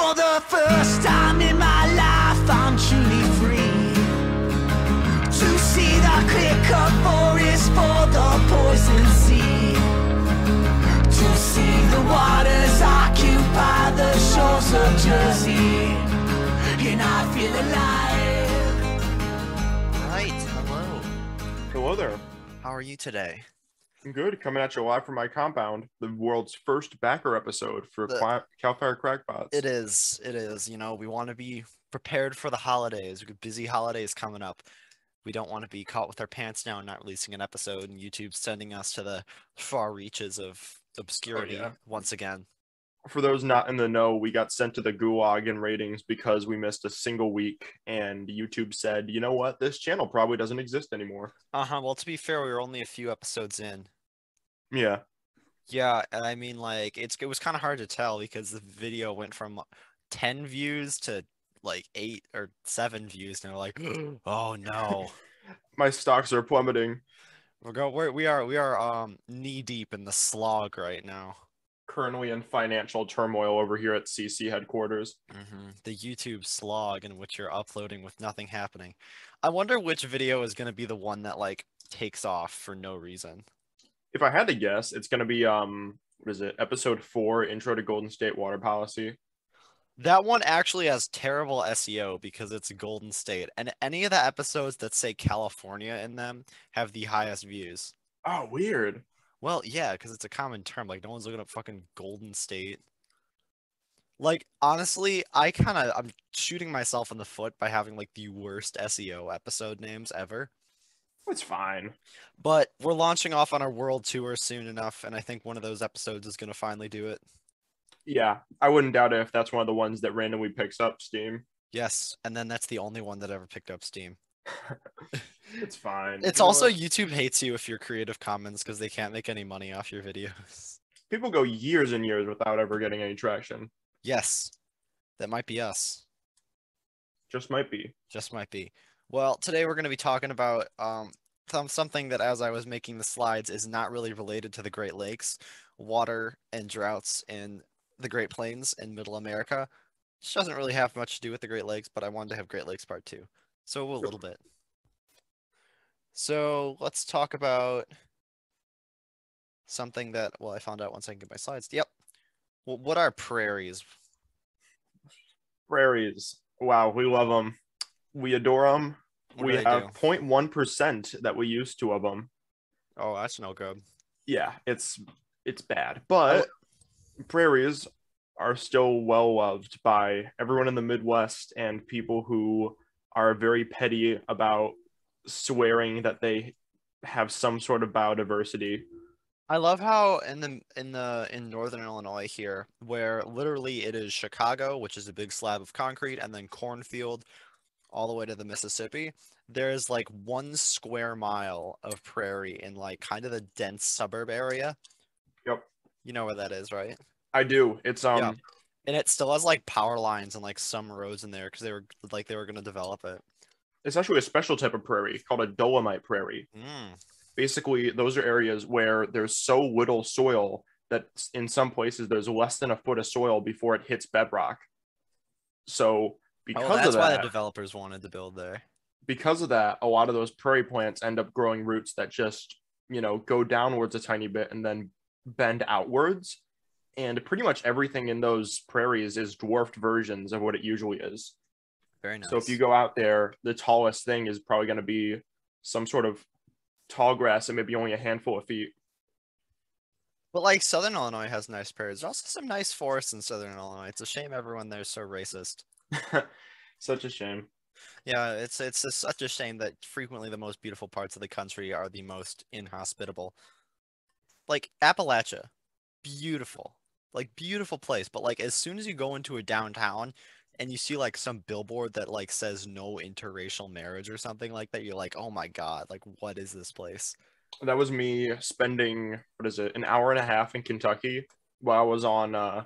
For the first time in my life, I'm truly free. To see the clear cut forest for the poison sea. To see the waters occupy the shores of Jersey. And I feel alive. Right. Hello. Hello there. How are you today? Good. Coming at you live from my compound, the world's first backer episode for The- Calfire Crackpots. It is. It is. You know, we want to be prepared for the holidays. We've got busy holidays coming up. We don't want to be caught with our pants down not releasing an episode and YouTube sending us to the far reaches of obscurity yeah. once again. For those not in the know, we got sent to the gulag in ratings because we missed a single week, and YouTube said, you know what, this channel probably doesn't exist anymore. Uh huh. Well, to be fair, we were only a few episodes in. Yeah. Yeah, and I mean, like, it's it was kind of hard to tell because the video went from 10 views to like eight or seven views, and we're like, oh no. My stocks are plummeting. We're go we're, we are we are um knee deep in the slog right now. Currently in financial turmoil over here at CC headquarters. hmm The YouTube slog in which you're uploading with nothing happening. I wonder which video is gonna be the one that like takes off for no reason. If I had to guess, it's going to be, um, what is it, episode four, Intro to Golden State Water Policy. That one actually has terrible SEO because it's Golden State, and any of the episodes that say California in them have the highest views. Oh, weird. Well, yeah, because it's a common term. Like, no one's looking up fucking Golden State. Like, honestly, I kind of I'm shooting myself in the foot by having like the worst SEO episode names ever. It's fine. But we're launching off on our world tour soon enough, and I think one of those episodes is gonna finally do it. Yeah, I wouldn't doubt it if that's one of the ones that randomly picks up Steam. Yes, and then that's the only one that ever picked up Steam. It's fine. It's You also? YouTube hates you if you're Creative Commons because they can't make any money off your videos. people go years and years without ever getting any traction. Yes, that might be us. Just might be. Just might be. Well, today we're going to be talking about um, something that, as I was making the slides, is not really related to the Great Lakes, water and droughts in the Great Plains in Middle America. Which doesn't really have much to do with the Great Lakes, but I wanted to have Great Lakes Part 2. So a little bit. So let's talk about something that, well, I found out once I can get my slides. Yep. Well, what are prairies? Prairies. Wow, we love them. We adore them. What we have 0.1% that we used to of them. Oh, that's no good. Yeah, it's it's bad. But oh. prairies are still well loved by everyone in the Midwest and people who are very petty about swearing that they have some sort of biodiversity. I love how in the in the in northern Illinois here, where literally it is Chicago, which is a big slab of concrete, and then cornfield all the way to the Mississippi. There's like one square mile of prairie in like kind of the dense suburb area. Yep. You know where that is, right? I do. It's um Yeah. And it still has like power lines and like some roads in there because they were like they were gonna develop it. it's actually a special type of prairie called a dolomite prairie. Mm. Basically, those are areas where there's so little soil that in some places there's less than a foot of soil before it hits bedrock. So because Oh, that's of why the developers wanted to build there. because of that, a lot of those prairie plants end up growing roots that just, you know, go downwards a tiny bit and then bend outwards. And pretty much everything in those prairies is dwarfed versions of what it usually is. Very nice. So if you go out there, the tallest thing is probably going to be some sort of tall grass and maybe only a handful of feet. But like Southern Illinois has nice prairies. There's also some nice forests in Southern Illinois. It's a shame everyone there's so racist. Such a shame. Yeah, it's it's just such a shame that frequently the most beautiful parts of the country are the most inhospitable. Like Appalachia, beautiful, like beautiful place. But like as soon as you go into a downtown and you see like some billboard that like says no interracial marriage or something like that, you're like, oh my god, like what is this place? That was me spending what is it, an hour and a half in Kentucky while I was on uh,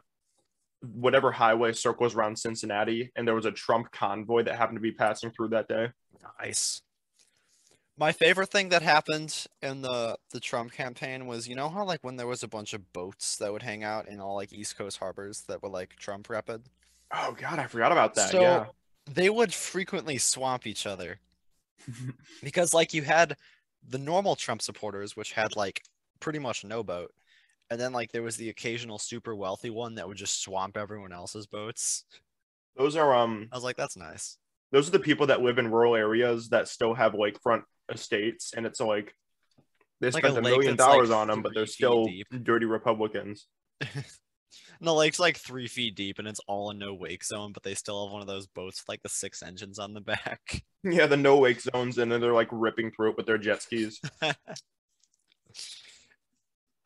whatever highway circles around Cincinnati, and there was a Trump convoy that happened to be passing through that day. Nice. My favorite thing that happened in the the Trump campaign was, you know how like when there was a bunch of boats that would hang out in all like East Coast harbors that were like Trump repped? Oh God, I forgot about that. So- yeah. They would frequently swamp each other because, like, you had the normal Trump supporters, which had like pretty much no boat, and then like there was the occasional super wealthy one that would just swamp everyone else's boats. Those are um I was like, that's nice. those are the people that live in rural areas that still have lakefront estates, and it's like they Like a spent a lake million that's, like, dollars on them, but they're still deep. dirty Republicans. And the lake's like three feet deep and it's all in no wake zone, but they still have one of those boats with like the six engines on the back. Yeah, the no wake zones, and then they're like ripping through it with their jet skis.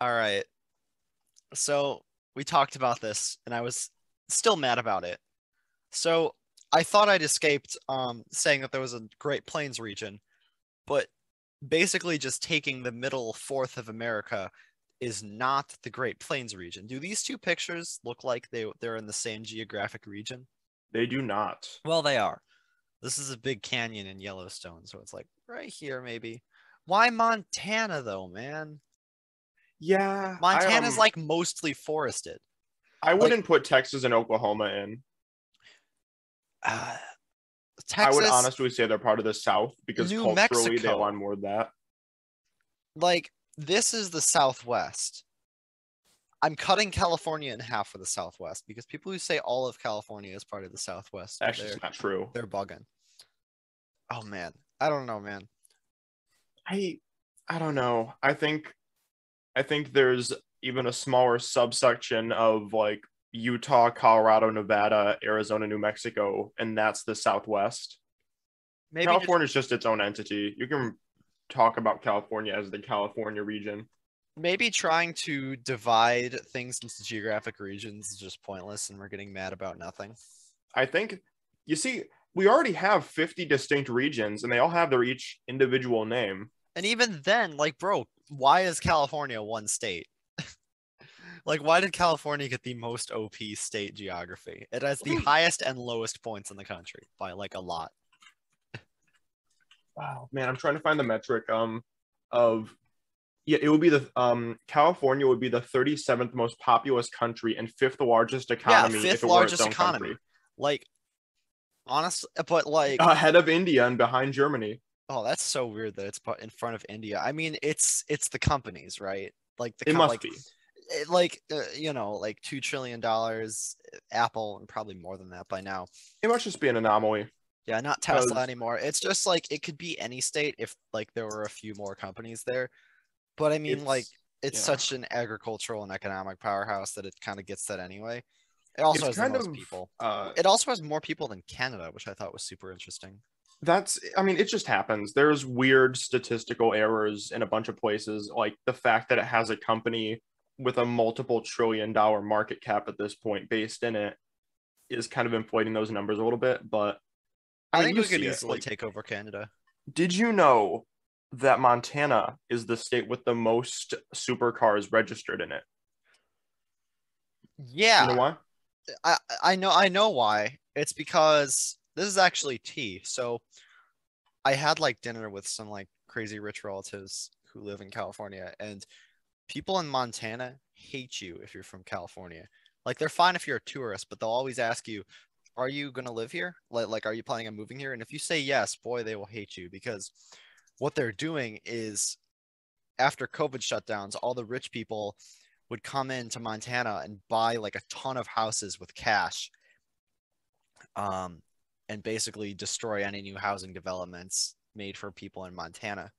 All right. So we talked about this and I was still mad about it. So I thought I'd escaped um, saying that there was a Great Plains region, but basically just taking the middle fourth of America is not the Great Plains region. Do these two pictures look like they they're in the same geographic region? They do not. Well, they are. This is a big canyon in Yellowstone, so it's like right here maybe. Why Montana though, man? Yeah, Montana's I, um, like mostly forested. I wouldn't put Texas and Oklahoma in. Uh, I would honestly say they're part of the South because New culturally they want more with that. like this is the Southwest. I'm cutting California in half for the Southwest because people who say all of California is part of the Southwest, Actually, it's not true. they're bugging. Oh man, I don't know, man. I I don't know. I think I think there's even a smaller subsection of like Utah, Colorado, Nevada, Arizona, New Mexico, and that's the Southwest. Maybe California is just its own entity. You can talk about California as the California region. maybe trying to divide things into geographic regions is just pointless, and we're getting mad about nothing. I think you see we already have 50 distinct regions and they all have their each individual name. And even then, like, bro, why is California one state? like, why did California get the most OP state geography? It has the highest and lowest points in the country by like a lot. Wow, man, I'm trying to find the metric um of yeah, it would be the um California would be the 37th most populous country and fifth largest economy Yeah, fifth if it were its largest own economy. country. Like, honestly, but like, Ahead of India and behind Germany. Oh, that's so weird that it's in front of India. I mean, it's it's the companies, right? Like the It com- must like, be. it- like uh, you know, like two trillion dollars, Apple, and probably more than that by now. It must just be an anomaly. Yeah, not Tesla Because- anymore. It's just like it could be any state if like there were a few more companies there. But I mean, like It's- it's yeah. such an agricultural and economic powerhouse that it kind of gets that anyway. It also It's has the kind most of- people. uh It also has more people than Canada, which I thought was super interesting. That's i mean it just happens there's weird statistical errors in a bunch of places like the fact that it has a company with a multiple trillion dollar market cap at this point based in it is kind of inflating those numbers a little bit but I, I, think we could easily like, take over Canada. did you know that montana is the state with the most supercars registered in it Yeah, you know why I I know I know why. It's because this is actually tea. So I had like dinner with some like crazy rich relatives who live in California and people in Montana hate you if you're from California. Like they're fine if you're a tourist, but they'll always ask you, "Are you going to live here? Like like are you planning on moving here?" And if you say yes, boy, they will hate you because what they're doing is after COVID shutdowns, all the rich people would come into Montana and buy like a ton of houses with cash um and basically destroy any new housing developments made for people in Montana.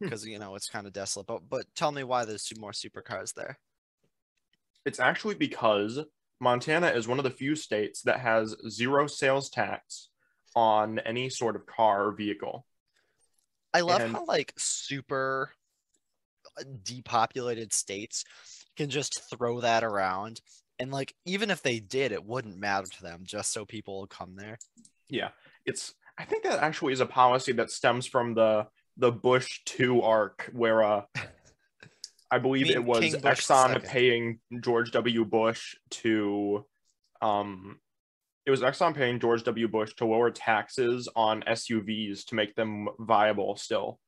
Hmm. because you know it's kind of desolate but but tell me why there's two more supercars there. It's actually because montana is one of the few states that has zero sales tax on any sort of car or vehicle. I love And- how like super uh, depopulated states can just throw that around and like even if they did it wouldn't matter to them just so people would come there Yeah, it's. I think that actually is a policy that stems from the the Bush two arc, where uh, I believe mean it was King Exxon II? paying George W. Bush to, um, it was Exxon paying George W. Bush to lower taxes on SUVs to make them viable still,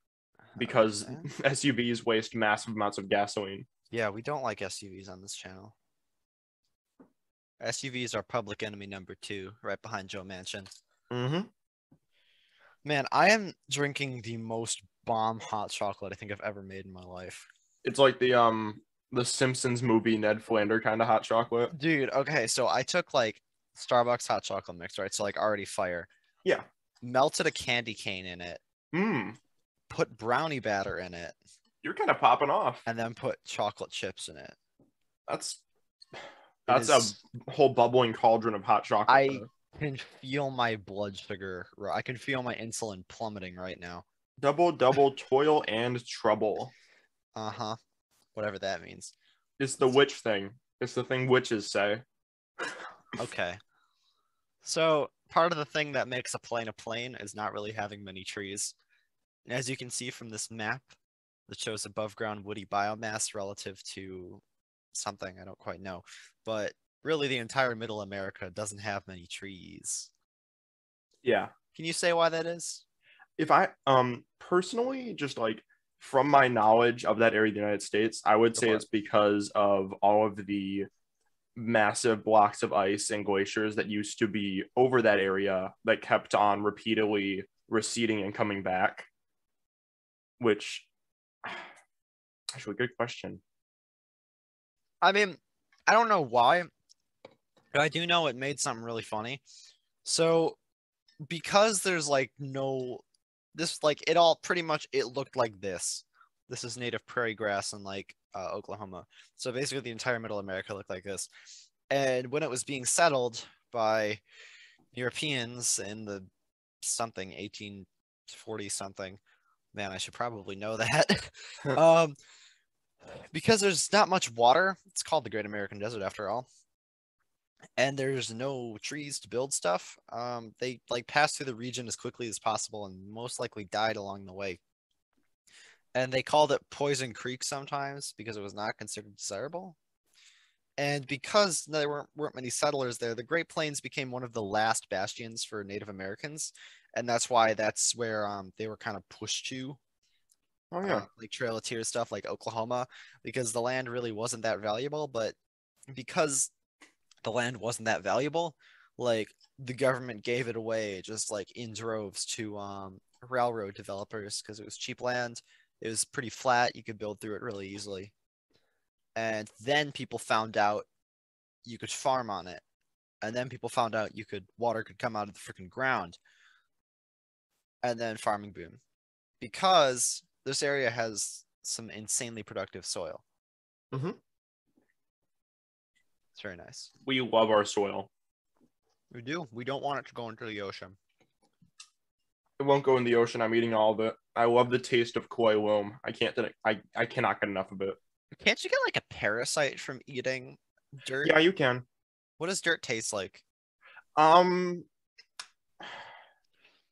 because Okay. SUVs waste massive amounts of gasoline. yeah we don't like SUVs on this channel SUVs are public enemy number two, right behind Joe Manchin. Mm-hmm. Man, I am drinking the most bomb hot chocolate I think I've ever made in my life. It's like the um the Simpsons movie Ned Flander kind of hot chocolate. Dude, okay, so I took like Starbucks hot chocolate mix, right? So like already fire. Yeah. Melted a candy cane in it, Mmm. put brownie batter in it, You're kind of popping off. and then put chocolate chips in it. That's that's is- a whole bubbling cauldron of hot chocolate. I- there. can feel my blood sugar. I can feel my insulin plummeting right now. double double toil and trouble. Uh huh. Whatever that means. It's the witch thing. It's the thing witches say. Okay. So part of the thing that makes a plain a plain is not really having many trees. As you can see from this map that shows above ground woody biomass relative to something I don't quite know, but really the entire middle America doesn't have many trees. Yeah. Can you say why that is? If I um personally just like from my knowledge of that area of the United States, I would Go say for it's because of all of the massive blocks of ice and glaciers that used to be over that area that kept on repeatedly receding and coming back. Which actually good question. I mean, I don't know why, but I do know it made something really funny. So, because there's like no, this like it all pretty much it looked like this. This is native prairie grass in like uh, Oklahoma. So basically, the entire Middle America looked like this. And when it was being settled by Europeans in the something 1840 something, man, I should probably know that. um, because there's not much water. It's called the Great American Desert after all. And there's no trees to build stuff. Um, they like passed through the region as quickly as possible and most likely died along the way. And they called it Poison Creek sometimes because it was not considered desirable. And because there weren't, weren't many settlers there, the Great Plains became one of the last bastions for Native Americans. And that's why that's where um, they were kind of pushed to Oh yeah. uh, like Trail of Tears stuff like Oklahoma because the land really wasn't that valuable. But because the land wasn't that valuable, like the government gave it away just like in droves to um, railroad developers because it was cheap land. It was pretty flat. You could build through it really easily. And then people found out you could farm on it. And then people found out you could water could come out of the freaking ground. And then farming boom because this area has some insanely productive soil. Mhm. It's very nice. We love our soil. We do. We don't want it to go into the ocean. It won't go in the ocean. I'm eating all of it. I love the taste of koi loam. I can't. I I cannot get enough of it. Can't you get like a parasite from eating dirt? Yeah, you can. What does dirt taste like? Um,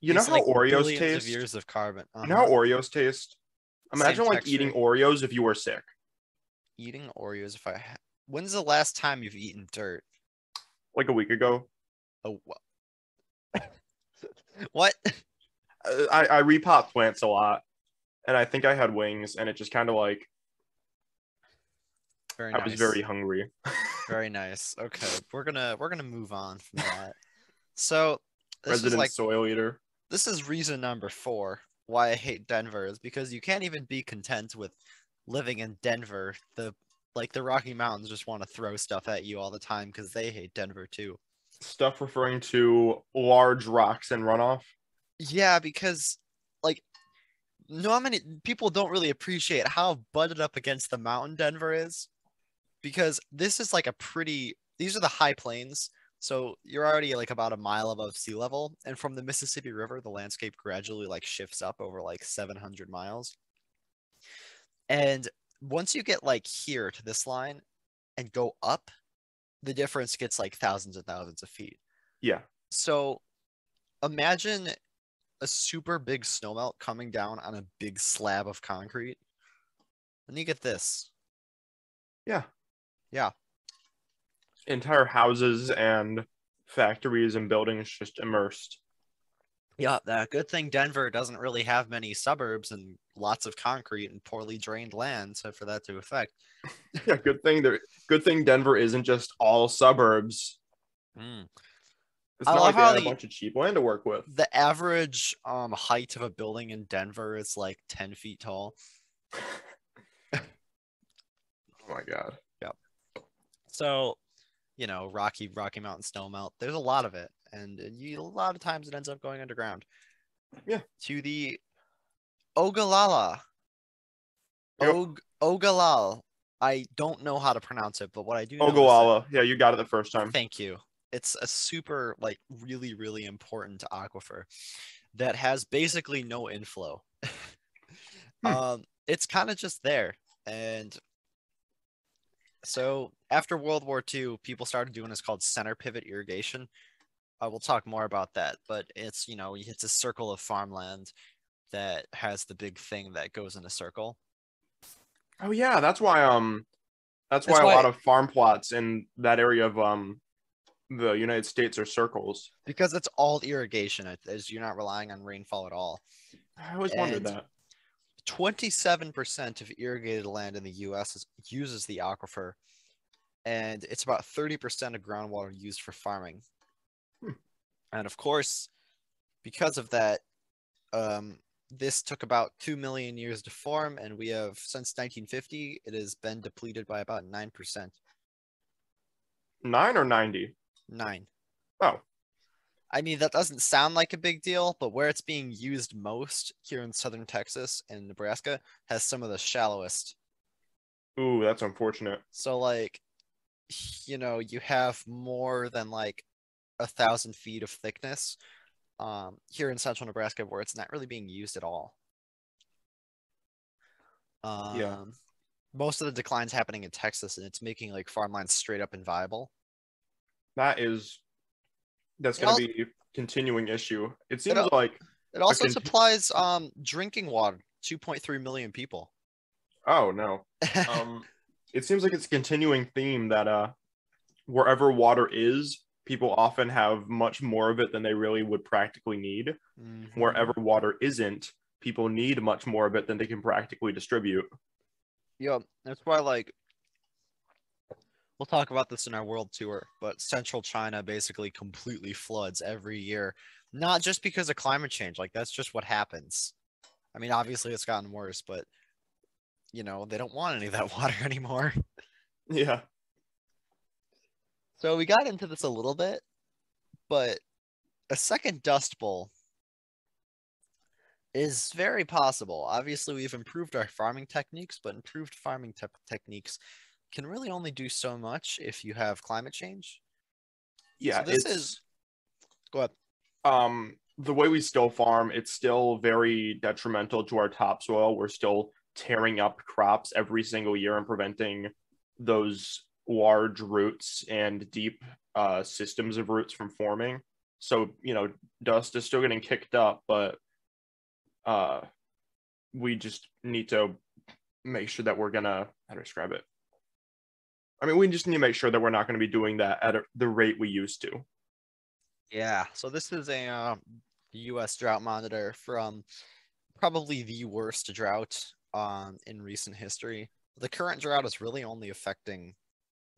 you know Tastes how like Oreos taste. Of years of carbon. You know how Uh-huh. Oreos taste. Imagine like eating. Oreos if you were sick. Eating Oreos. If I ha- when's the last time you've eaten dirt? Like a week ago. Oh, wha- what? Uh, I I repot plants a lot, and I think I had wings, and it just kind of like Very I nice. was very hungry. Very nice. Okay, we're gonna we're gonna move on from that. So this is Resident like soil eater. this is reason number four why I hate Denver is because you can't even be content with living in Denver. The like the Rocky Mountains just want to throw stuff at you all the time because they hate Denver too. Stuff referring to large rocks and runoff. Yeah, because like not many people don't really appreciate how butted up against the mountain Denver is. Because this is like a pretty these are the high plains. So you're already like about a mile above sea level. And from the Mississippi River, the landscape gradually like shifts up over like 700 miles. And once you get like here to this line and go up, the difference gets like thousands and thousands of feet. Yeah. So imagine a super big snowmelt coming down on a big slab of concrete. And you get this. Yeah. Yeah. Entire houses and factories and buildings just immersed. Yeah, that good thing Denver doesn't really have many suburbs and lots of concrete and poorly drained land so for that to affect. Yeah, good thing there. Good thing Denver isn't just all suburbs Mm. It's I not like they had a bunch of cheap land to work with. The average um height of a building in Denver is like 10 feet tall. Oh my god. Yep. So, you know, Rocky Rocky Mountain snowmelt, there's a lot of it, and you, a lot of times it ends up going underground. Yeah. To the Ogallala. Yep. Og- Ogallal. I don't know how to pronounce it, but what I do know is that- Ogallala. Yeah, you got it the first time. Thank you. It's a super, like, really, really important aquifer that has basically no inflow. Hmm. um, it's kind of just there. And so after World War II, people started doing this called center pivot irrigation. Uh, we'll talk more about that, but it's, you know, it's a circle of farmland that has the big thing that goes in a circle. Oh yeah, that's why um that's, That's why, why- a lot of farm plots in that area of um the United States are circles. Because it's all irrigation, it- as you're not relying on rainfall at all. I always wondered that. 27% of irrigated land in the US is, uses the aquifer, and it's about 30% of groundwater used for farming. Hmm. And of course, because of that, um, this took about 2 million years to form, and we have, since 1950, it has been depleted by about 9%. Nine or ninety? 9. Oh, I mean, that doesn't sound like a big deal, but where it's being used most here in southern Texas and Nebraska has some of the shallowest ooh, that's unfortunate. So like, you know, you have more than like a thousand feet of thickness um, here in central Nebraska where it's not really being used at all. Um, Yeah. Most of the decline's happening in Texas, and it's making like farmland straight up inviable. That is that's gonna be a continuing issue. It seems al- like It also supplies um, drinking water, 2.3 million people. oh no. Um it seems like it's a continuing theme that uh wherever water is, people often have much more of it than they really would practically need. Mhm. Wherever water isn't, people need much more of it than they can practically distribute. Yeah, that's why like we'll talk about this in our world tour, but central China basically completely floods every year. Not just because of climate change, like that's just what happens. I mean, obviously it's gotten worse, but you know, they don't want any of that water anymore. Yeah. So we got into this a little bit, but a second dust bowl is very possible. Obviously, we've improved our farming techniques, but improved farming te- techniques can really only do so much if you have climate change. Yeah, this is- Go ahead. um the way we still farm, it's still very detrimental to our topsoil. We're still tearing up crops every single year and preventing those large roots and deep uh, systems of roots from forming. So, you know, dust is still getting kicked up, but uh, we just need to make sure that we're gonna how to describe it. I mean, we just need to make sure that we're not going to be doing that at a, the rate we used to. Yeah, so this is a uh, U.S. drought monitor from probably the worst drought um, in recent history. The current drought is really only affecting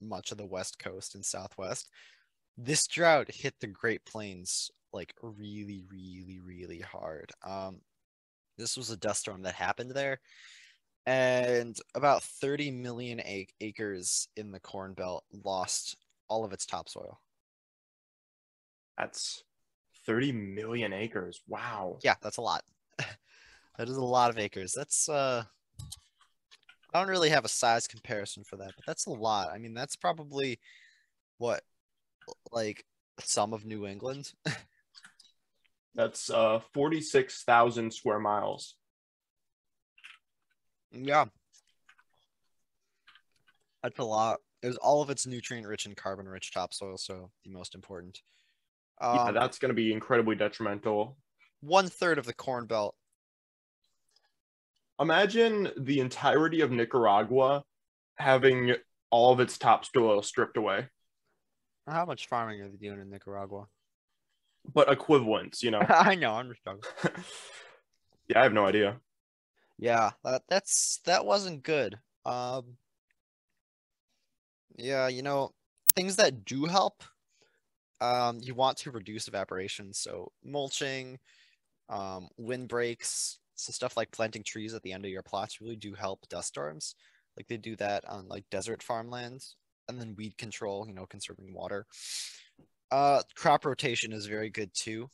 much of the west coast and southwest. This drought hit the Great Plains like really, really, really hard. Um, this was a dust storm that happened there, and about 30 million ac- acres in the Corn Belt lost all of its topsoil. That's 30 million acres. Wow. Yeah, that's a lot. that is a lot of acres. That's uh I don't really have a size comparison for that, but that's a lot. I mean, that's probably what like some of New England. That's uh 46,000 square miles. Yeah. That's a lot. It was all of its nutrient rich and carbon rich topsoil, so the most important. yeah, Um, that's going to be incredibly detrimental. one third of the corn belt. Imagine the entirety of Nicaragua having all of its topsoil stripped away, How much farming are they doing in Nicaragua? but equivalents, you know. I know, I'm just joking. yeah, I have no idea. Yeah, that that's that wasn't good. Um Yeah, you know, things that do help um, you want to reduce evaporation, so mulching, um, wind breaks, so stuff like planting trees at the end of your plots really do help dust storms. Like they do that on like desert farmlands, and then weed control, you know, conserving water. Uh, crop rotation is very good too,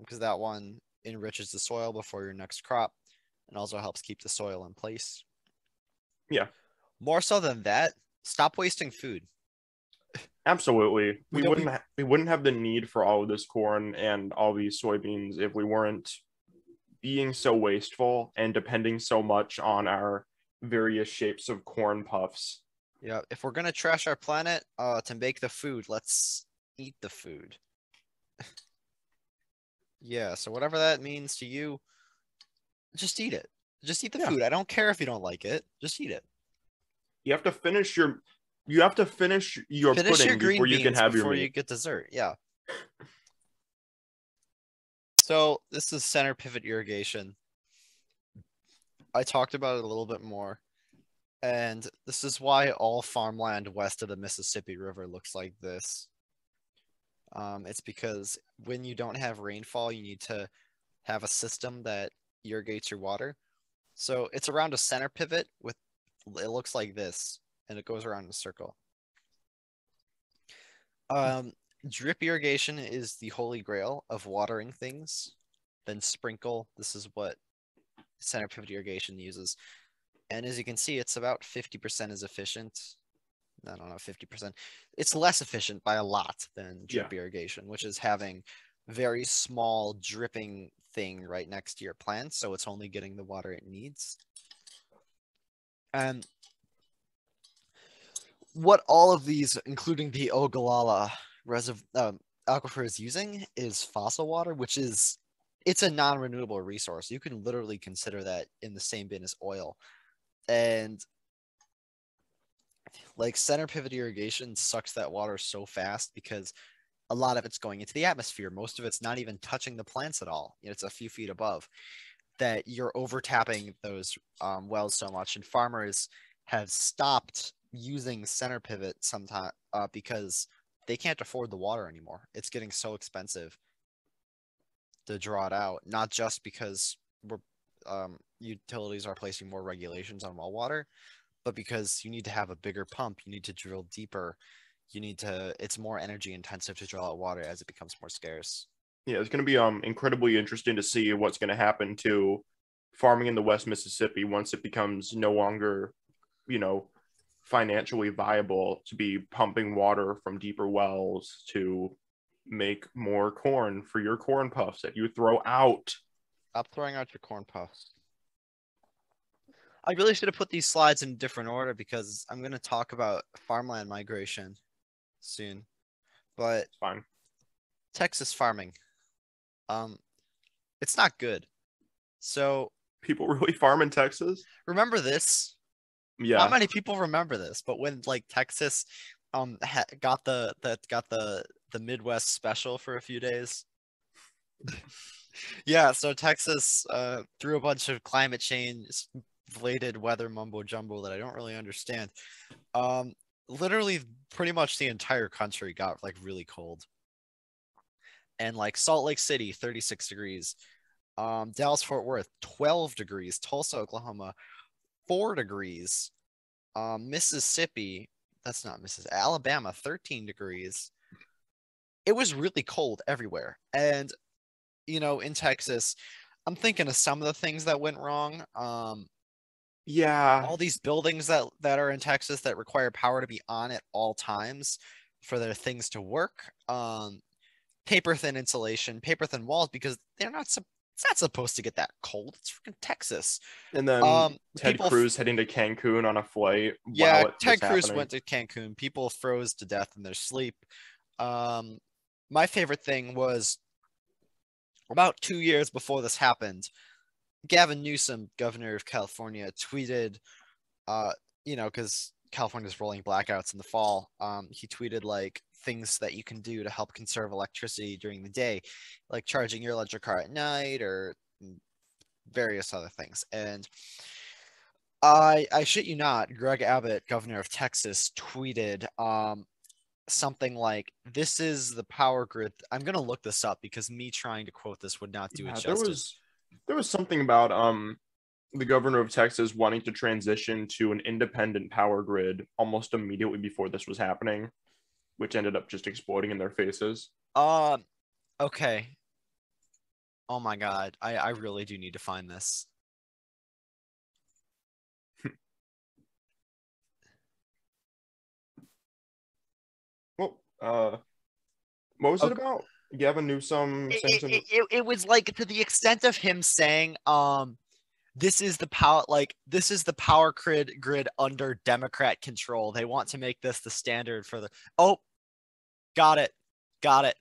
because that one enriches the soil before your next crop, and also helps keep the soil in place. Yeah. More so than that, stop wasting food. Absolutely. We We don't- wouldn't ha- we wouldn't have the need for all of this corn and all these soybeans if we weren't being so wasteful and depending so much on our various shapes of corn puffs. Yeah, if we're gonna trash our planet, uh, to make the food, let's eat the food. yeah, so whatever that means to you, just eat it. Just eat the Yeah. food. I don't care if you don't like it. Just eat it. You have to finish your you have to finish your Finish pudding your green before you can have your before meat. you get dessert. Yeah. So this is center pivot irrigation. I talked about it a little bit more. And this is why all farmland west of the Mississippi River looks like this. Um, it's because when you don't have rainfall, you need to have a system that irrigates your water. So it's around a center pivot with it looks like this and it goes around in a circle. Um, drip irrigation is the holy grail of watering things. Then sprinkle. This is what center pivot irrigation uses. And as you can see, it's about 50% as efficient. I don't know, 50%. It's less efficient by a lot than drip irrigation, which is having very small dripping thing right next to your plant, so it's only getting the water it needs. And what all of these, including the Ogallala reserv- um, aquifer, is using is fossil water, which is it's a non-renewable resource. You can literally consider that in the same bin as oil, and like center pivot irrigation sucks that water so fast because a lot of it's going into the atmosphere. Most of it's not even touching the plants at all. It's a few feet above. That you're overtapping those um, wells so much, and farmers have stopped using center pivot sometime uh, because they can't afford the water anymore. It's getting so expensive to draw it out. Not just because we're um, utilities are placing more regulations on well water, but because you need to have a bigger pump, you need to drill deeper. You need to. It's more energy intensive to draw out water as it becomes more scarce. Yeah, it's going to be um incredibly interesting to see what's going to happen to farming in the West Mississippi once it becomes no longer, you know, financially viable to be pumping water from deeper wells to make more corn for your corn puffs that you throw out. Stop throwing out your corn puffs. I really should have put these slides in different order because I'm going to talk about farmland migration soon. But It's fine. Texas farming, um, it's not good. So People really farm in Texas? remember this. Yeah. Not many people remember this, but when like Texas, um, ha- got the that got the the Midwest special for a few days. yeah, so Texas uh, threw a bunch of climate change related weather mumbo jumbo that I don't really understand. Um, literally, pretty much the entire country got like really cold. And like Salt Lake City, 36 degrees. Um, Dallas Fort Worth, 12 degrees. Tulsa, Oklahoma, 4 degrees. Um, Mississippi, that's not Mrs. Alabama, 13 degrees. It was really cold everywhere. And, you know, in Texas, I'm thinking of some of the things that went wrong. Um, yeah. all these buildings that that are in Texas that require power to be on at all times for their things to work. Um, paper thin insulation, paper thin walls because they're not. sup- It's not supposed to get that cold. It's freaking Texas. And then Um, Ted f- Cruz heading to Cancun on a flight. Yeah, Ted Cruz happening. went to Cancun. People froze to death in their sleep. Um, my favorite thing was about two years before this happened. Gavin Newsom, governor of California, tweeted, uh, you know, because California's rolling blackouts in the fall. Um, he tweeted like things that you can do to help conserve electricity during the day, like charging your electric car at night or various other things. And I I shit you not, Greg Abbott, governor of Texas, tweeted, um, something like this is the power grid. I'm gonna look this up because me trying to quote this would not do Yeah, it justice. There was something about um the governor of Texas wanting to transition to an independent power grid almost immediately before this was happening, which ended up just exploding in their faces. Um, okay. Oh my god, I I really do need to find this. Well, uh, what was it about? Gavin Newsom It, it, it, it- it was like to the extent of him saying, um, this is the power like this is the power grid grid under Democrat control. They want to make this the standard for the oh got it. Got it.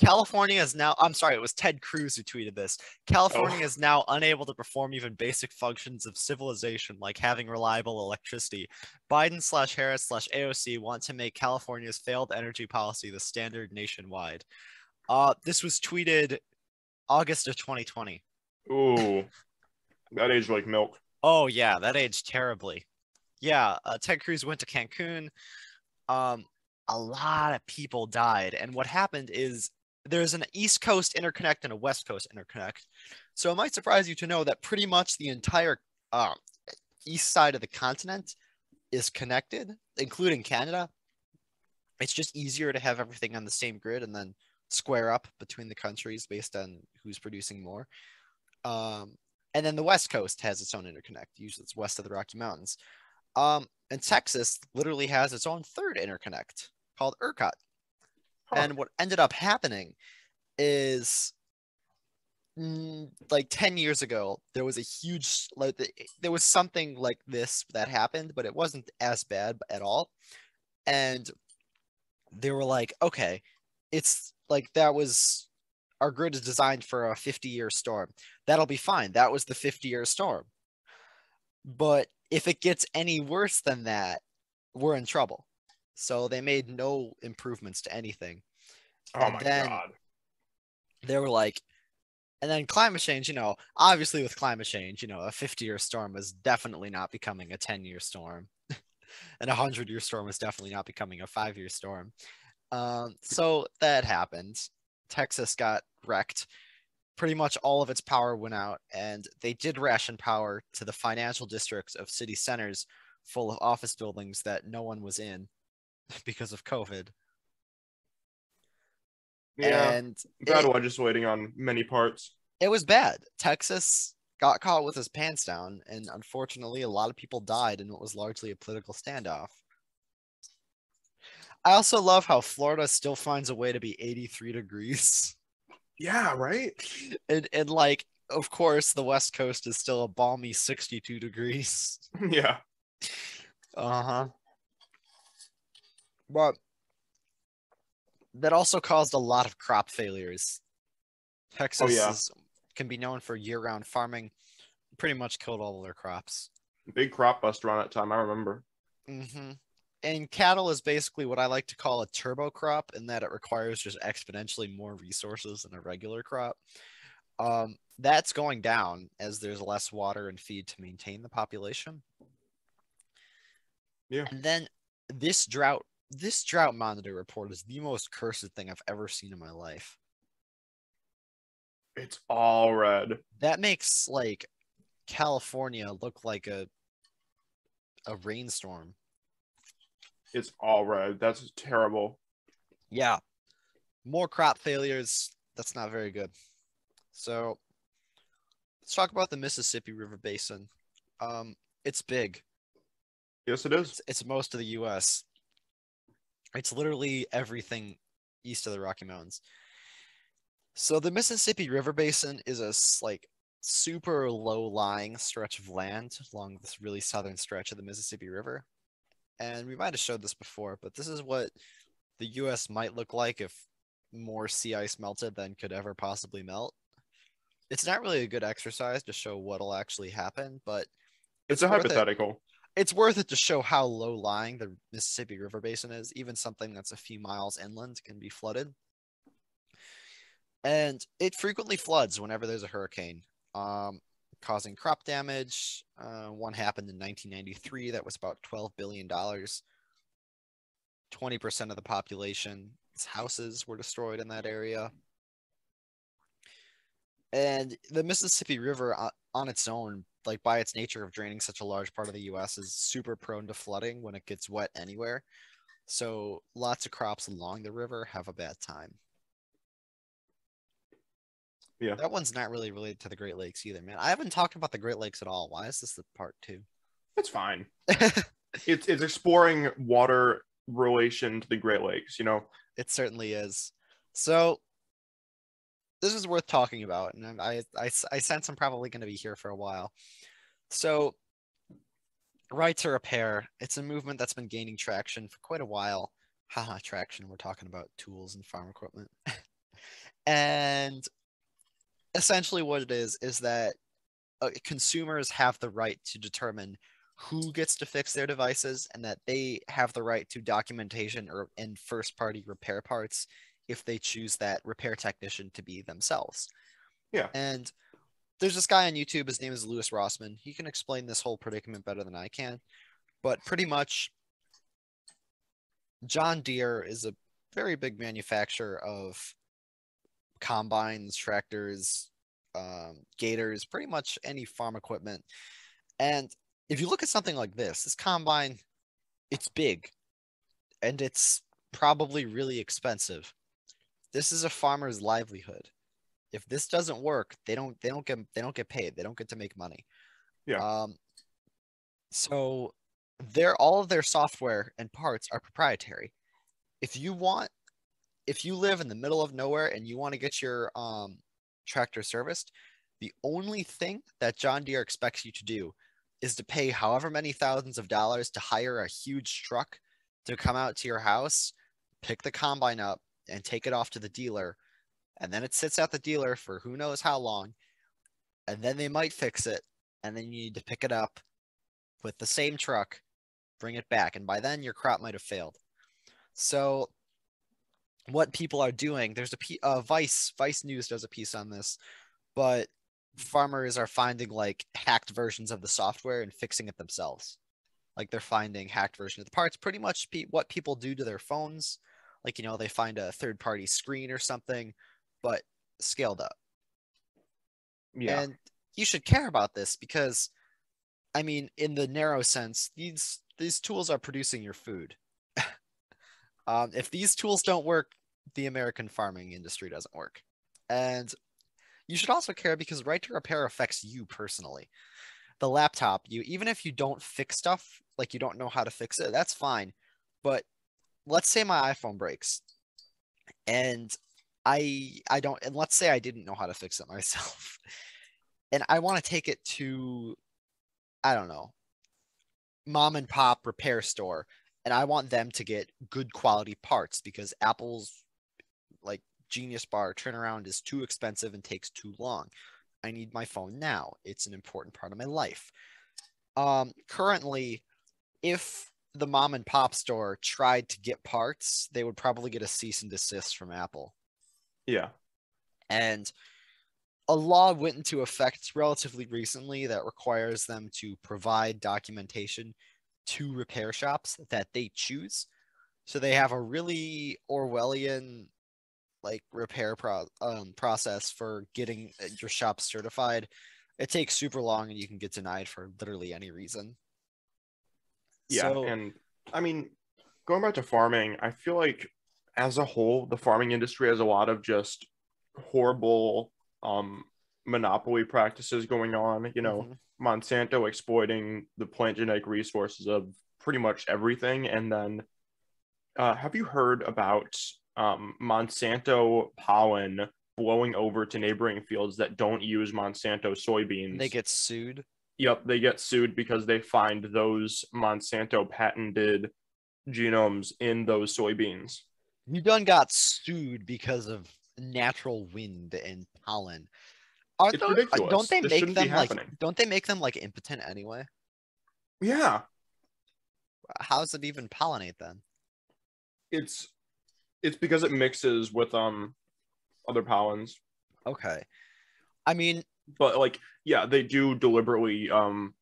California is now I'm sorry, it was Ted Cruz who tweeted this. California is now unable to perform even basic functions of civilization like having reliable electricity. Biden slash Harris slash AOC want to make California's failed energy policy the standard nationwide. Uh, this was tweeted August of 2020. Ooh, that aged like milk. Oh yeah, that aged terribly. Yeah, uh, Ted Cruz went to Cancun. Um, a lot of people died, and what happened is there's an East Coast interconnect and a West Coast interconnect. So it might surprise you to know that pretty much the entire uh, east side of the continent is connected, including Canada. It's just easier to have everything on the same grid and then square up between the countries based on who's producing more. Um, and then the West Coast has its own interconnect. Usually it's west of the Rocky Mountains. Um, and Texas literally has its own third interconnect called ERCOT. Huh. And what ended up happening is mm, like 10 years ago, there was a huge, like, there was something like this that happened, but it wasn't as bad at all. And they were like, okay, it's like that was our grid is designed for a 50 year storm. That'll be fine. That was the 50 year storm. But if it gets any worse than that, we're in trouble. So they made no improvements to anything. Oh And my then- god. They were like, and then climate change, you know, obviously with climate change, you know, a 50 year storm is definitely not becoming a 10 year storm. and a 100 year storm is definitely not becoming a five year storm. Um, so that happened. Texas got wrecked. Pretty much all of its power went out, and they did ration power to the financial districts of city centers full of office buildings that no one was in because of COVID. Yeah, And bad just waiting on many parts. it was bad. Texas got caught with his pants down, and unfortunately, a lot of people died in what was largely a political standoff. I also love how Florida still finds a way to be 83 degrees. Yeah, right. And, and like, of course, the West Coast is still a balmy 62 degrees. yeah. Uh huh. But that also caused a lot of crop failures. Texas yeah. is, can be known for year round farming, pretty much killed all of their crops. Big crop bust around that time. I remember. hmm And cattle is basically what I like to call a turbo crop in that it requires just exponentially more resources than a regular crop. Um, that's going down as there's less water and feed to maintain the population. Yeah. And then this drought, this drought monitor report is the most cursed thing I've ever seen in my life. It's all red. That makes like California look like a a rainstorm. It's all red. That's terrible. Yeah. More crop failures. That's not very good. So let's talk about the Mississippi River Basin. Um, it's big. Yes, it is. It's, it's most of the US. It's literally everything east of the Rocky Mountains. So the Mississippi River Basin is a like super low lying stretch of land along this really southern stretch of the Mississippi River. And we might have showed this before, but this is what the US might look like if more sea ice melted than could ever possibly melt. It's not really a good exercise to show what'll actually happen, but It's a worth it. hypothetical. it's worth it to show how low lying the Mississippi River Basin is. Even something that's a few miles inland can be flooded. And it frequently floods whenever there's a hurricane, um, causing crop damage. Uh, one happened in 1993 that was about $12 billion. 20% of the population's houses were destroyed in that area. And the Mississippi River o- on its own, like by its nature of draining such a large part of the US, is super prone to flooding when it gets wet anywhere. So lots of crops along the river have a bad time. Yeah. That one's not really related to the Great Lakes either, man. I haven't talked about the Great Lakes at all. Why is this the part two? It's fine. It's it's exploring water relation to the Great Lakes. You know, It certainly is. So this is worth talking about, and I I, I sense I'm probably going to be here for a while. So right to repair, it's a movement that's been gaining traction for quite a while. Haha, traction. We're talking about tools and farm equipment. and essentially what it is is that uh, consumers have the right to determine who gets to fix their devices and that they have the right to documentation or and first party repair parts if they choose that repair technician to be themselves. Yeah. And there's this guy on YouTube, his name is Louis Rossmann. He can explain this whole predicament better than I can. But pretty much John Deere is a very big manufacturer of combines, tractors, um, gators, pretty much any farm equipment. And if you look at something like this, this combine, it's big and it's probably really expensive. This is a farmer's livelihood. If this doesn't work, they don't they don't get they don't get paid. They don't get to make money. Yeah. Um so their all of their software and parts are proprietary. If you want if you live in the middle of nowhere and you want to get your um tractor serviced, the only thing that John Deere expects you to do is to pay however many thousands of dollars to hire a huge truck to come out to your house, pick the combine up, and take it off to the dealer. And then it sits at the dealer for who knows how long. And then they might fix it. And then you need to pick it up with the same truck, bring it back. And by then, your crop might have failed. So, what people are doing, there's a p- uh, Vice Vice News does a piece on this, but farmers are finding like hacked versions of the software and fixing it themselves. Like they're finding hacked version of the parts, pretty much pe- what people do to their phones. Like you know, they find a third party screen or something, but scaled up. yeah, And you should care about this because, I mean, in the narrow sense, these these tools are producing your food. Um, if these tools don't work, the American farming industry doesn't work. And you should also care because right to repair affects you personally. The laptop, you even if you don't fix stuff, like you don't know how to fix it, that's fine. But let's say my iPhone breaks and I I don't and let's say I didn't know how to fix it myself. And I want to take it to I don't know, mom and pop repair store and I want them to get good quality parts because Apple's like Genius Bar turnaround is too expensive and takes too long. I need my phone now. It's an important part of my life. Um, currently, if the mom and pop store tried to get parts, they would probably get a cease and desist from Apple. yeah, And a law went into effect relatively recently that requires them to provide documentation to repair shops that they choose. So they have a really Orwellian like repair pro- um, process for getting uh, your shop certified. It takes super long and you can get denied for literally any reason. yeah. So, and I mean, going back to farming, I feel like as a whole, the farming industry has a lot of just horrible um monopoly practices going on. You know, mhm. Monsanto exploiting the plant genetic resources of pretty much everything. And then, uh, have you heard about um, Monsanto pollen blowing over to neighboring fields that don't use Monsanto soybeans? they get sued. Yep, they get sued because they find those Monsanto patented genomes in those soybeans. You done got sued because of natural wind and pollen. Are It's those, uh, ridiculous. don't they This make shouldn't be them like happening. don't they make them like impotent anyway? Yeah, How's it even pollinate then? it's it's because it mixes with um other pollens. Okay. I mean, but like yeah they do deliberately um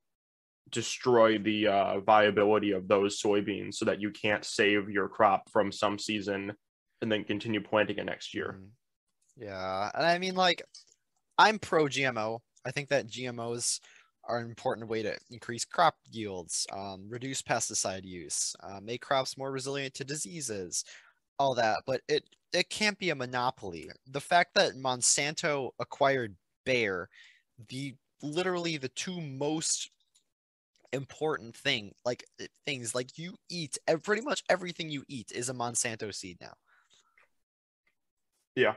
destroy the uh, viability of those soybeans so that you can't save your crop from some season and then continue planting it next year. Mm. Yeah, and I mean, like, I'm pro GMO. I think that GMOs are an important way to increase crop yields, um, reduce pesticide use, uh, make crops more resilient to diseases, all that. But it it can't be a monopoly. The fact that Monsanto acquired Bayer, the literally the two most important thing like eh, things like you eat ev- pretty much everything you eat is a monsanto seed now Yeah.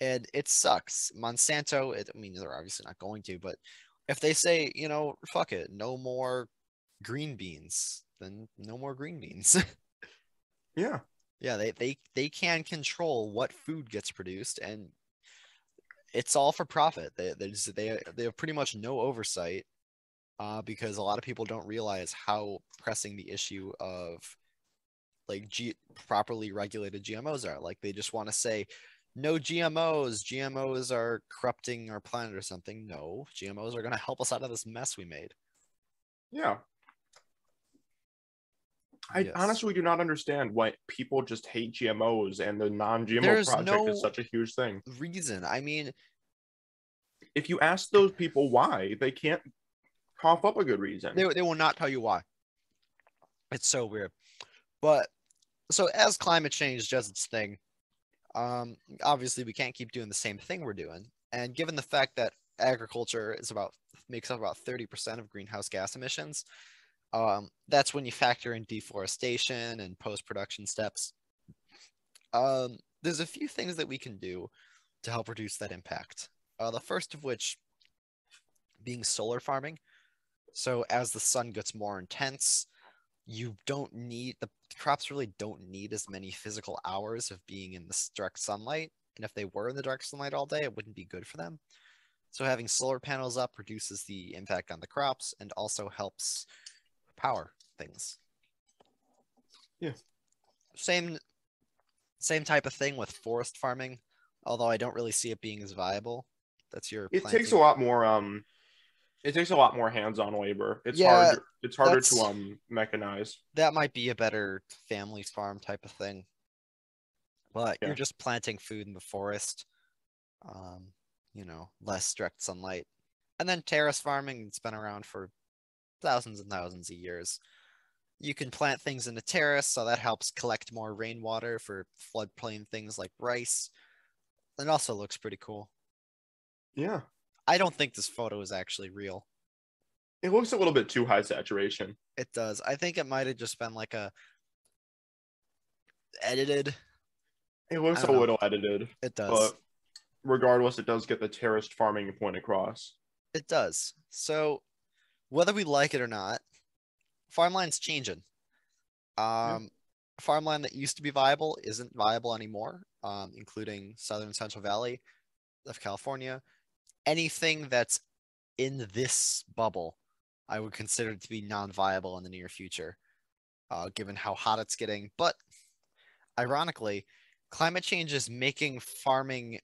And it sucks monsanto it, i mean they're obviously not going to but if they say you know fuck it no more green beans then no more green beans Yeah. yeah they, they they can control what food gets produced and it's all for profit they they just, they, they have pretty much no oversight uh, because a lot of people don't realize how pressing the issue of like G- properly regulated GMOs are. Like they just want to say no GMOs. GMOs are corrupting our planet or something. No, GMOs are going to help us out of this mess we made. Yeah. I Yes. honestly do not understand why people just hate GMOs and the non-GMO There's project no- is such a huge thing. Reason. I mean, If you ask those people why, they can't cough up a good reason. they, they will not tell you why. It's so weird. But so as climate change does its thing, um, obviously we can't keep doing the same thing we're doing. And given the fact that agriculture is about makes up about 30% of greenhouse gas emissions, um, that's when you factor in deforestation and post-production steps. Um, there's a few things that we can do to help reduce that impact. Uh, the first of which being solar farming. So as the sun gets more intense, you don't need the crops really don't need as many physical hours of being in the direct sunlight. And if they were in the direct sunlight all day, it wouldn't be good for them. So having solar panels up reduces the impact on the crops and also helps power things. Yeah. Same same type of thing with forest farming, although I don't really see it being as viable. That's your it takes a lot more um it takes a lot more hands-on labor. It's Yeah, hard it's harder to um mechanize. that might be a better family farm type of thing. But Yeah. you're just planting food in the forest. Um, you know, less direct sunlight. And then terrace farming, it's been around for thousands and thousands of years. You can plant things in a terrace, so that helps collect more rainwater for floodplain things like rice. It also looks pretty cool. Yeah. I don't think this photo is actually real. It looks a little bit too high saturation. It does. I think it might have just been like a edited. It looks a know. little edited, It does. but regardless, it does get the terraced farming point across. It does. So, whether we like it or not, farmland's changing. Um, farmland that used to be viable isn't viable anymore, um, including southern Central Valley of California. Anything that's in this bubble, I would consider to be non-viable in the near future, uh, given how hot it's getting. But ironically, climate change is making farming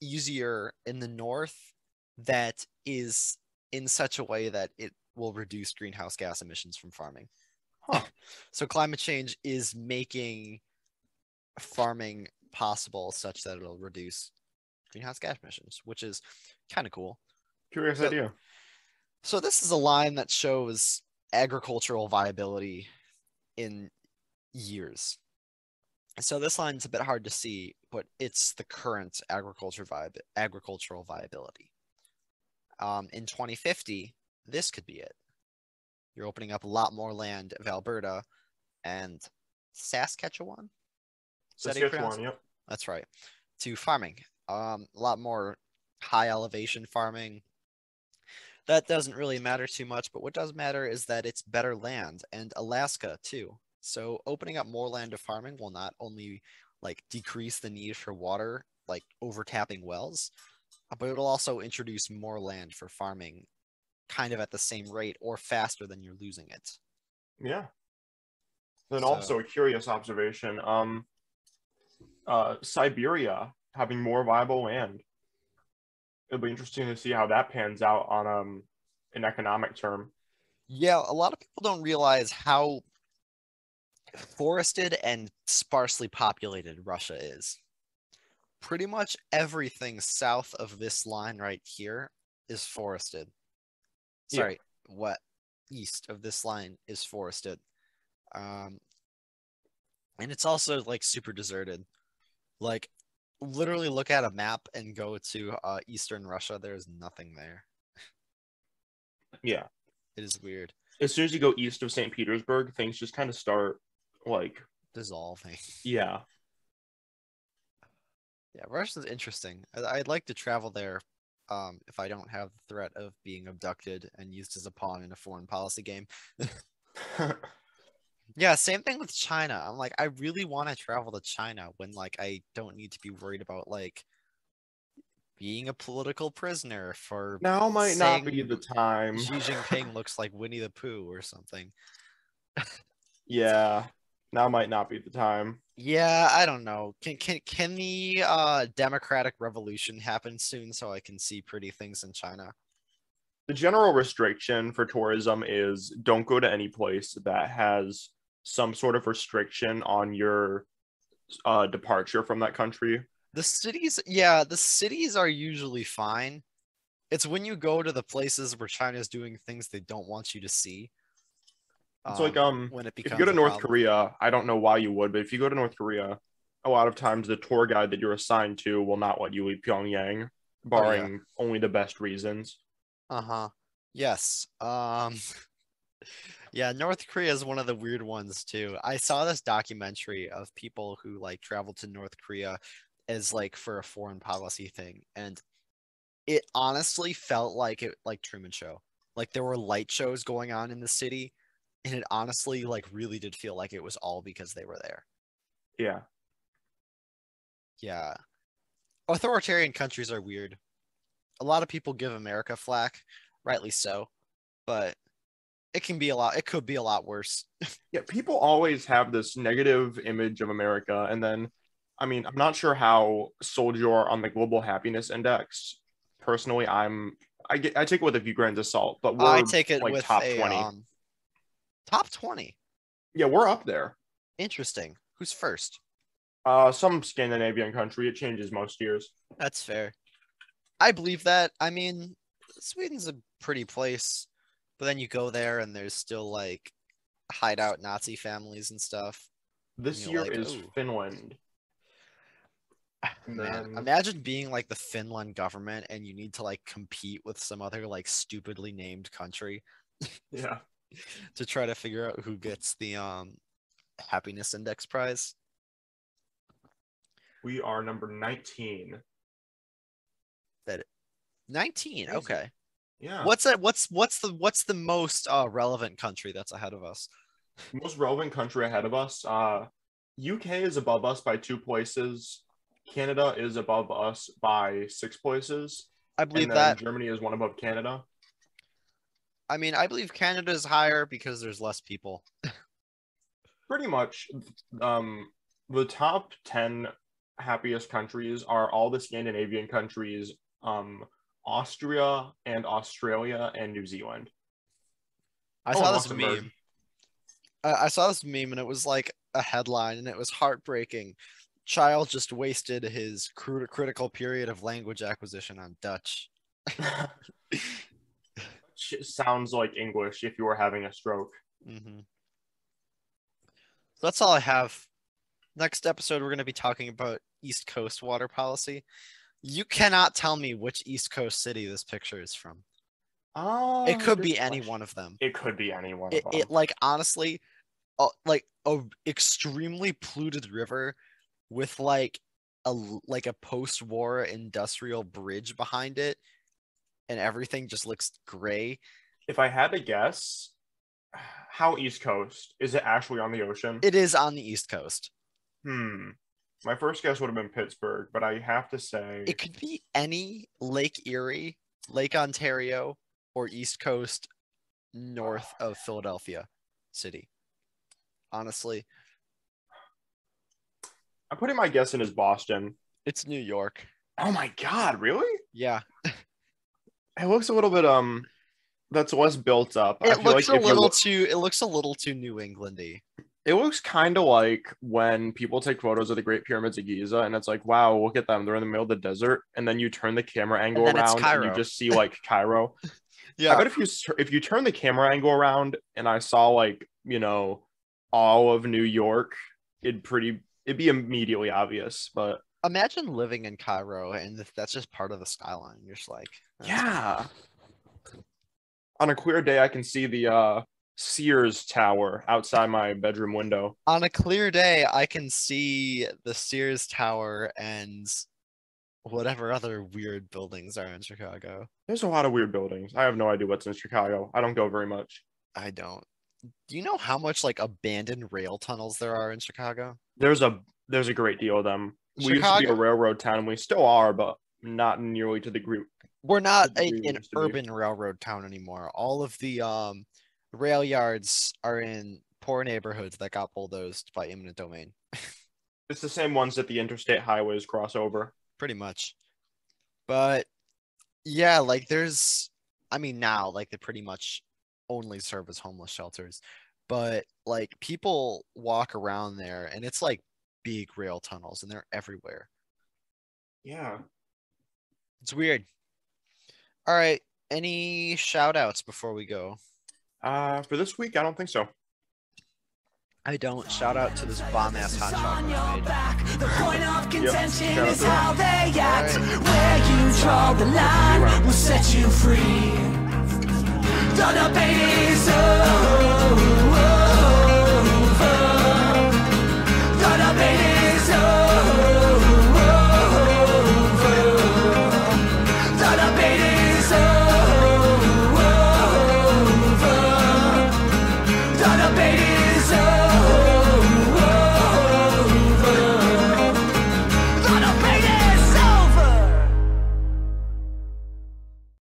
easier in the north that is in such a way that it will reduce greenhouse gas emissions from farming. Huh. so climate change is making farming possible such that it'll reduce greenhouse gas emissions, which is kind of cool. Curious So- idea. So this is a line that shows agricultural viability in years. So this line's a bit hard to see, but it's the current agriculture viab- agricultural viability. Um, in 2050, this could be it. You're opening up a lot more land of Alberta and Saskatchewan. Is that how you pronounce Saskatchewan, yep. that's right. To farming. Um, a lot more high elevation farming. That doesn't really matter too much, but what does matter is that it's better land and Alaska too. So opening up more land to farming will not only like decrease the need for water, like overtapping wells, but it'll also introduce more land for farming kind of at the same rate or faster than you're losing it. Yeah. Then So- also a curious observation. Um, uh, Siberia having more viable land. It'll be interesting to see how that pans out on um an economic term. Yeah, a lot of people don't realize how forested and sparsely populated Russia is. Pretty much everything south of this line right here is forested. Yeah. Sorry, what east of this line is forested. Um and it's also like super deserted. Like literally look at a map and go to uh eastern Russia, there's nothing there. Yeah. It is weird. As soon as you go east of St. Petersburg, things just kind of start like Dissolving. yeah. Yeah, Russia's interesting. I- I'd like to travel there um, if I don't have the threat of being abducted and used as a pawn in a foreign policy game. Yeah, same thing with China. I'm like, I really want to travel to China when like I don't need to be worried about like being a political prisoner for now might not be the time. Xi Jinping looks like Winnie the Pooh or something. Yeah. Now might not be the time. Yeah, I don't know. Can can can the uh democratic revolution happen soon so I can see pretty things in China? The general restriction for tourism is don't go to any place that has some sort of restriction on your uh, departure from that country. The cities, yeah, the cities are usually fine. It's when you go to the places where China's doing things they don't want you to see. It's like um when it becomes if you go to North problem. Korea, I don't know why you would, but if you go to North Korea, a lot of times the tour guide that you're assigned to will not let you leave Pyongyang, barring only the best reasons. Uh-huh. Yes. Um Yeah, North Korea is one of the weird ones too. I saw this documentary of people who like traveled to North Korea as like for a foreign policy thing and it honestly felt like it like Truman Show. Like there were light shows going on in the city and it honestly like really did feel like it was all because they were there. Yeah. Yeah. Authoritarian countries are weird. A lot of people give America flack, rightly so, but it can be a lot it could be a lot worse. Yeah, people always have this negative image of America, and then, I mean, I'm not sure how sold you are on the Global Happiness Index. Personally, I'm I get I take it with a few grains of salt, but we're I take it like with top a, twenty. um, top 20. yeah, we're up there. Interesting. Who's first? Uh, some Scandinavian country. It changes most years. That's fair. I believe that. I mean, Sweden's a pretty place, but then you go there and there's still like hideout Nazi families and stuff. This You're year like, is "Ooh." Finland. Man, imagine being like the Finland government and you need to like compete with some other like stupidly named country Yeah. to try to figure out who gets the um happiness index prize. We are number 19. That 19. Okay. Yeah. What's that what's what's the what's the most uh relevant country that's ahead of us? most relevant country ahead of us? Uh, UK is above us by two places. Canada is above us by six places. I believe and then that Germany is one above Canada. I mean I believe Canada is higher because there's less people. Pretty much, um, the top 10 happiest countries are all the Scandinavian countries, um, Austria and Australia and New Zealand. I Oh, saw this Luxembourg. meme. I, I saw this meme and it was like a headline and it was heartbreaking. Child just wasted his cru- critical period of language acquisition on Dutch. Sounds like English if you were having a stroke. hmm So that's all I have. Next episode, we're going to be talking about East Coast water policy. You cannot tell me which East Coast city this picture is from. Oh, It could be any question. one of them. It could be any one It, of them. it like honestly, uh, like a extremely polluted river with like a like a post-war industrial bridge behind it, and everything just looks gray. if I had to guess, how East Coast is it actually on the ocean? It is on the East Coast. hmm. My first guess would have been Pittsburgh, but I have to say It could be any Lake Erie, Lake Ontario, or East Coast north of Philadelphia City. Honestly, I'm putting my guess in as Boston. it's New York. Oh my god, really? Yeah. It looks a little bit um that's less built up. I It feel looks like a little look- too. It looks a little too New Englandy. It looks kind of like when people take photos of the Great Pyramids of Giza, and it's like, wow, look at them. They're in the middle of the desert, and then you turn the camera angle it's around, and you just see like Cairo. I Yeah, bet if you if you turn the camera angle around, and I saw like you know all of New York, it'd pretty it'd be immediately obvious. But imagine living in Cairo and that's just part of the skyline. You're just like, "That's yeah, on a clear day, I can see the uh, Sears Tower outside my bedroom window. on a clear day, I can see the Sears Tower and whatever other weird buildings are in Chicago. There's a lot of weird buildings. I have no idea what's in Chicago. I don't go very much. I don't. Do you know how much like abandoned rail tunnels there are in Chicago? There's a there's a great deal of them. We used to be a railroad town, and we still are, but not nearly to the group. We're not a, an used to be. urban railroad town anymore. All of the um rail yards are in poor neighborhoods that got bulldozed by eminent domain. It's the same ones that the interstate highways cross over. pretty much. But yeah, like there's I mean now like they pretty much only serve as homeless shelters. But like people walk around there and it's like big rail tunnels and they're everywhere. Yeah. It's weird. All right, any shout outs before we go? Uh, for this week, I don't think so. I don't. Shout out to this bomb ass hot on chocolate your back. The point of contention shout out is how they act. Alright. Where you draw the line will set you free. The debate is over.